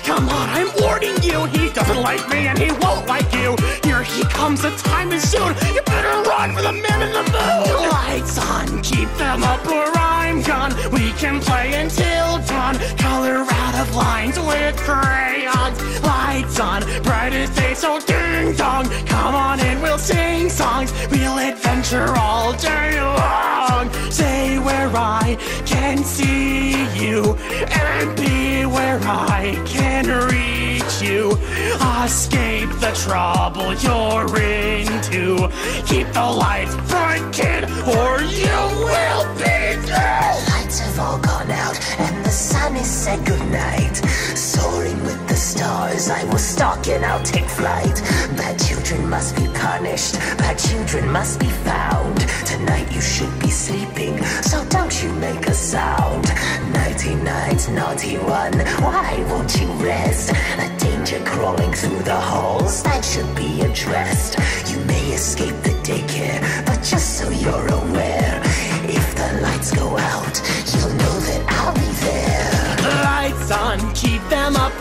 Come on, I'm warning you. He doesn't like me and he won't like you. Here he comes, the time is soon. You better run for the man in the moon. Lights on, keep them up or I'm gone. We can play until dawn. Color out of lines with crayons. Lights on, bright as day, so ding dong. Come on in, we'll sing songs. We'll adventure all day long. Say where I can see you and be where I can reach you. Escape the trouble you're into. Keep the lights bright, kid, or you will be dead. lights have all gone out and the sun has said goodnight. Soaring with the stars, I will stalk and I'll take flight. Bad children must be punished, bad children must be found. Tonight you should be sleeping, so don't you make a sound. Naughty night, naughty one, why won't you rest? A danger crawling through the halls that should be addressed. You may escape the daycare, but just so you're aware, if the lights go out, you'll know that I'll be there. Lights on, keep them up